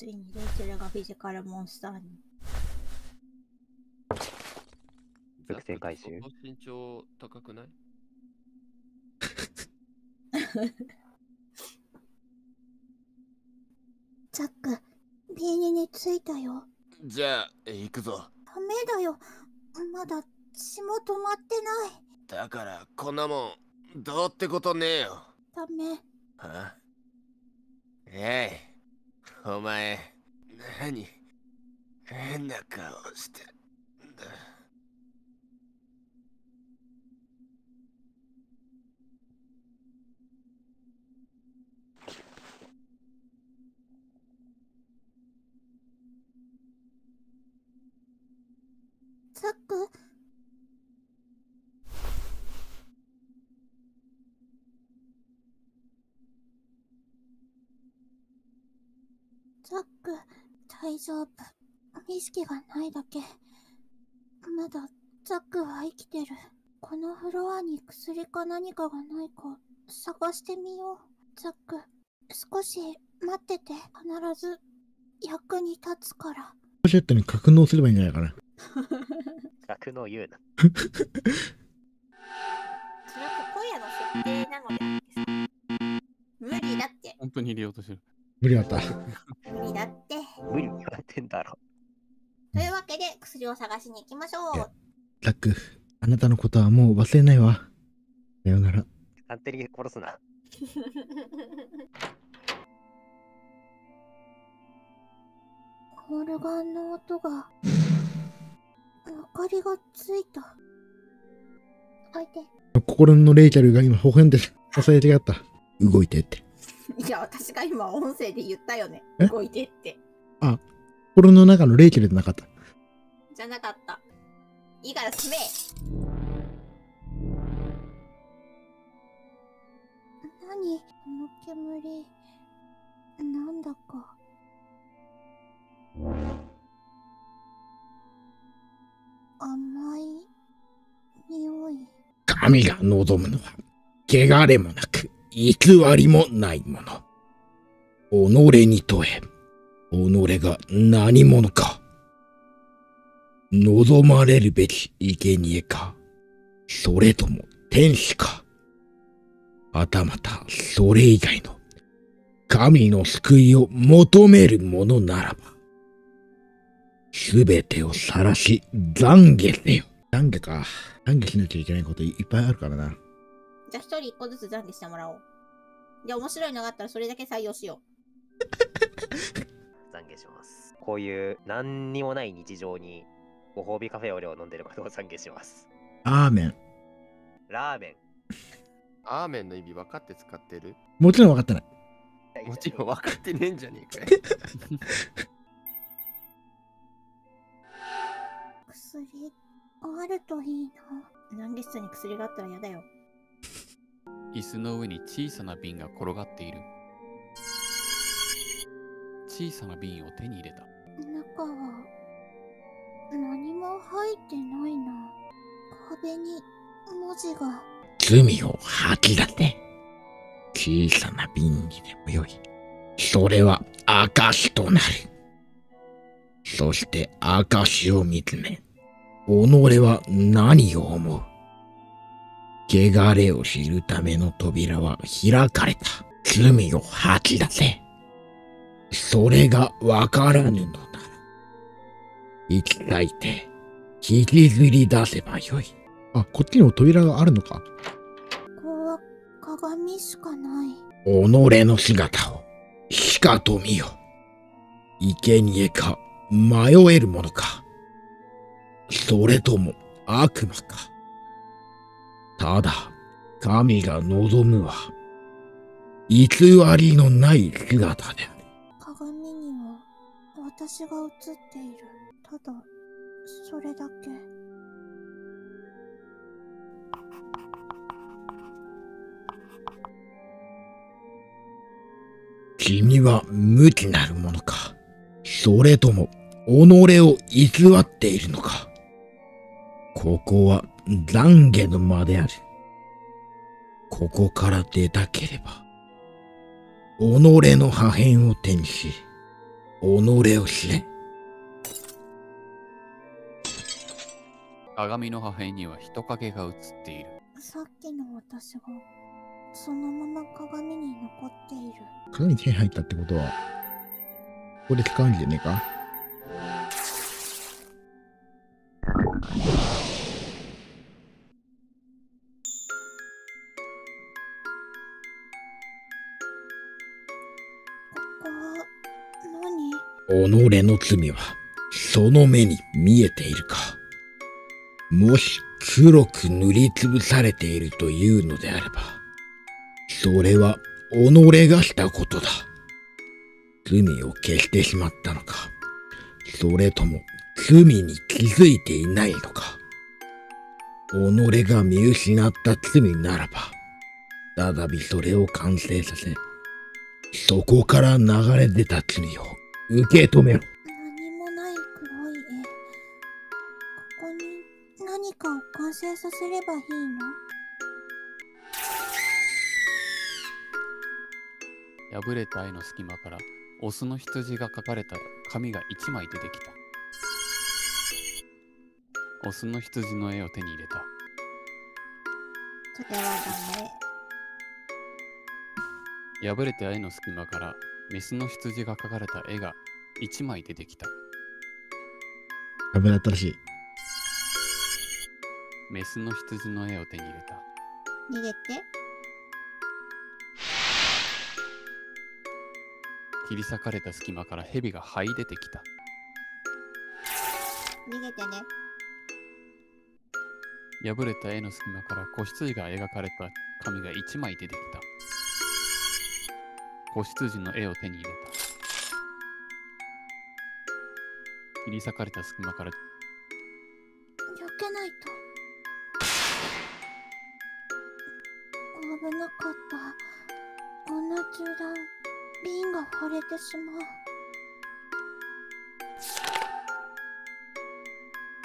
ついにレイチェルがフィジカルモンスターに。属性回収？身長高くない？ザック、ビーニに着いたよ。じゃあ、行くぞ。ダメだよ。まだ血も止まってない。だから、こんなもん、どうってことねえよ。ダメ。はえい、お前、何変な顔してんだ。ザックザック、大丈夫。意識がないだけ。まだ、ザックは生きてる。このフロアに薬か何かがないか、探してみよう。ザック、少し待ってて。必ず、役に立つから。ポシェットに格納すればいいんじゃないかな。格納言うな。それは今夜の設定なので。無理だって。本当に入れようとしてる。無理だった。無理だって。無理に言われてんだろ。というわけで、薬を探しに行きましょう。ザック、あなたのことはもう忘れないわ。さようなら。勝手に殺すな。オルガンの音が。明かりがついた。開いて。心のレイチャルが今、微笑んでる。支え違った。動いてって。いや、私が今音声で言ったよね。え？動いてって。心の中のレイチャルじゃなかった？じゃなかった。いいから進め。何？この煙。なんだか。甘い匂い。神が望むのは、汚れもなく、偽りもないもの。己に問え、己が何者か。望まれるべき生贄か、それとも天使か。はたまたそれ以外の神の救いを求めるものならば、すべてを晒し懺悔せよ。懺悔か。懺悔しなきゃいけないこといっぱいあるからな。じゃあ一人一個ずつ懺悔してもらおう。で、面白いのがあったらそれだけ採用しよ 懺悔します。こういう何にもない日常にご褒美カフェオレを飲んでることを懺悔します。アーメン。ラーメアーメンの意味分かって使ってる？もちろん分かってない。ン。もちろん分かってねえんじゃねえかよ。う。薬、あるといいな。懺悔室に薬があったら嫌だよ。椅子の上に小さな瓶が転がっている。小さな瓶を手に入れた。中は、何も入ってないな。壁に文字が。罪を吐き出せ。小さな瓶にでもよい。それは証となる。そして証を見つめ、己は何を思う。汚れを知るための扉は開かれた。罪を吐き出せ。それがわからぬのなら、生き裂いて、引きずり出せばよい。あ、こっちにも扉があるのか。ここは鏡しかない。己の姿を、しかと見よ。生贄か、迷えるものか。それとも悪魔か。ただ、神が望むは、偽りのない姿である。鏡には私が映っている。ただ、それだけ。君は無知なるものか。それとも、己を偽っているのか。ここは懺悔の間である。ここから出たければ、己の破片を手にし、己を知れ。鏡の破片には人影が映っている。さっきの私がそのまま鏡に残っている鏡に手に入ったってことは、ここで使うんじゃねえか？己の罪は、その目に見えているか。もし黒く塗りつぶされているというのであれば、それは己がしたことだ。罪を消してしまったのか、それとも罪に気づいていないのか。己が見失った罪ならば、再びそれを完成させ、そこから流れ出た罪を受け止めろ。何もない黒い絵ここに何かを完成させればいいの？破れた絵の隙間からオスの羊が描かれた紙が1枚出てきた。オスの羊の絵を手に入れた。それはダメ破れた絵の隙間からメスの羊が描かれた絵が1枚出てきた。危なったらしい。メスの羊の絵を手に入れた。逃げて切り裂かれた隙間から蛇が這い出てきた。逃げてね破れた絵の隙間から子羊が描かれた紙が1枚出てきた。子羊の絵を手に入れた。切り裂かれた隙間から避けないと危なかったこんな中断瓶が割れてしまう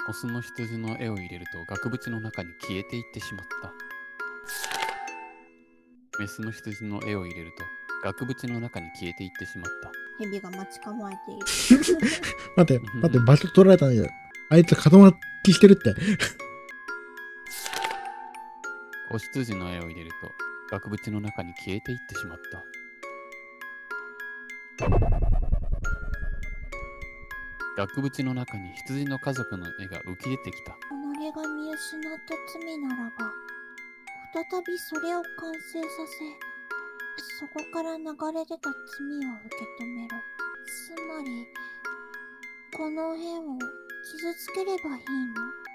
オスの羊の絵を入れると額縁の中に消えていってしまった。メスの羊の絵を入れると額縁の中に消えていってしまった。蛇が待ち構えている 待って、待って、場所取られたんだけど、あいつ固まりしてるって。子羊の絵を入れると額縁の中に消えていってしまった。額縁の中に羊の家族の絵が浮き出てきた。己が見失った罪ならば再びそれを完成させそこから流れ出た罪を受け止めろつまりこの絵を傷つければいいの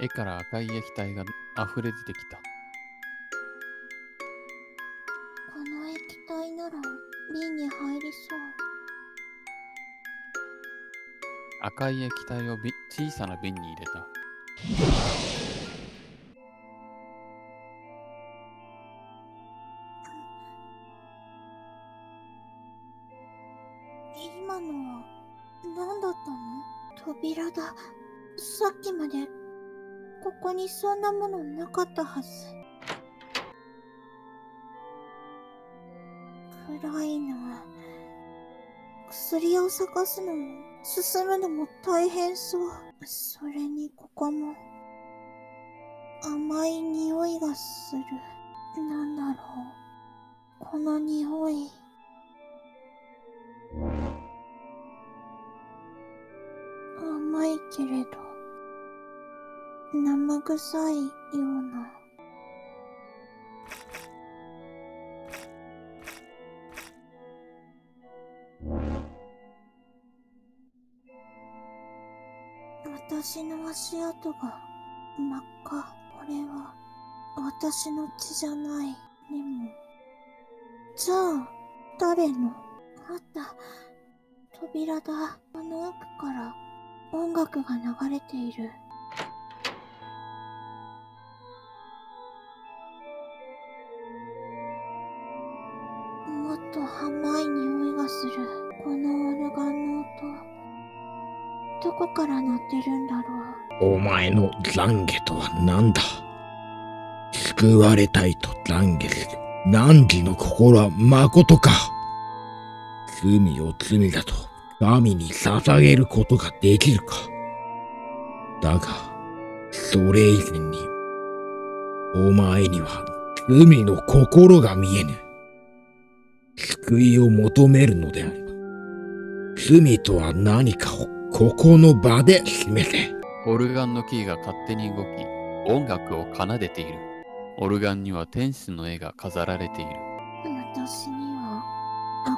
絵から赤い液体が溢れ出てきた。この液体なら瓶に入りそう赤い液体をび小さな瓶に入れた。今のは何だったの？扉だ。さっきまでここにそんなものなかったはず。暗いな。薬を探すのも進むのも大変そう。それにここも甘い匂いがする。なんだろう。この匂い。けれど生臭いような。私の足跡が真っ赤。これは私の血じゃない。でもじゃあ誰の？あった扉だ。あの奥から音楽が流れている。もっと甘い匂いがする。このオルガンの音。どこから鳴ってるんだろう。お前の懺悔とは何だ？救われたいと懺悔。する汝の心は誠か。罪を罪だと。神に捧げることができるかだが、それ以前に、お前には罪の心が見えぬ。救いを求めるのであれば、罪とは何かをここの場で示せ。オルガンのキーが勝手に動き、音楽を奏でている。オルガンには天使の絵が飾られている。私には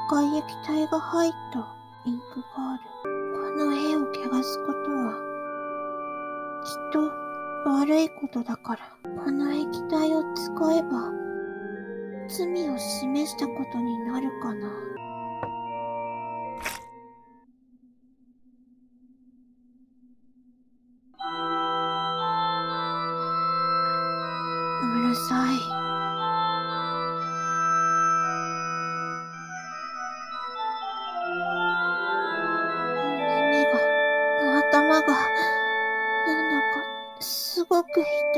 赤い液体が入ったインクボール。この絵を汚すことは、きっと悪いことだから。この液体を使えば、罪を示したことになるかな。僕一